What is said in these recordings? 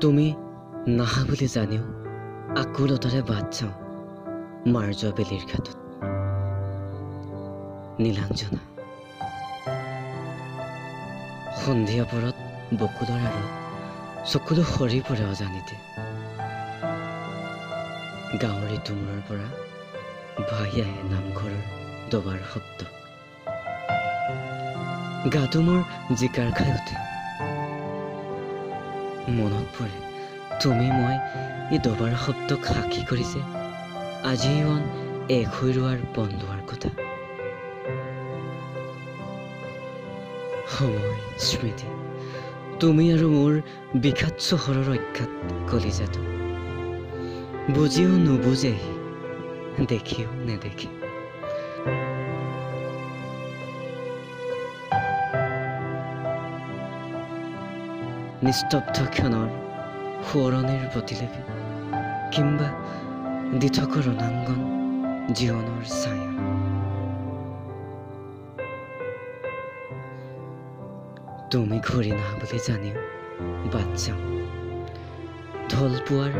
তুমি নাহা বুলি জানিও আকুলতাৰে বাট যাওঁ মাৰ যোৱা বেলিৰ ঘাটত। নীলাঞ্জনা। সন্ধিয়া পৰত বকুলৰ আঁৰত চকুলো সৰি পৰে অজানিতে। গাঁৱৰ ইটোমূৰৰ পৰা ভাহি আহে নামঘৰৰ দবাৰ শব্দ। গাটো মোৰ জিকাৰ খাই উঠে। মনত পৰে তুমি মই এই দবাৰ শব্দক সাক্ষী কৰিছে। আজীৱন এক হৈ ৰোৱাৰ বন্ধোৱাৰ কথা। সময় স্মৃতি তুমি আৰু মোৰ বিষাদ চহৰৰ অজ্ঞাত কলিজাটো। বুজিও নুবুজেহি দেখিও নেদেখে। নিস্তব্ধ ক্ষণৰ সোঁৱৰণিৰ প্ৰতিলিপি কিম্বা দিঠক ৰণাংগন জীৱনৰ ছায়া। তুমি ঘূৰি নাহা বুলি জানিও বাট যাওঁ। ঢল পোৱাৰ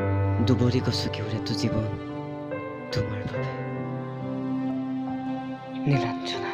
দুবৰি গছকিওৰেতো জীৱন তোমাৰ বাবে। নীলাঞ্জনা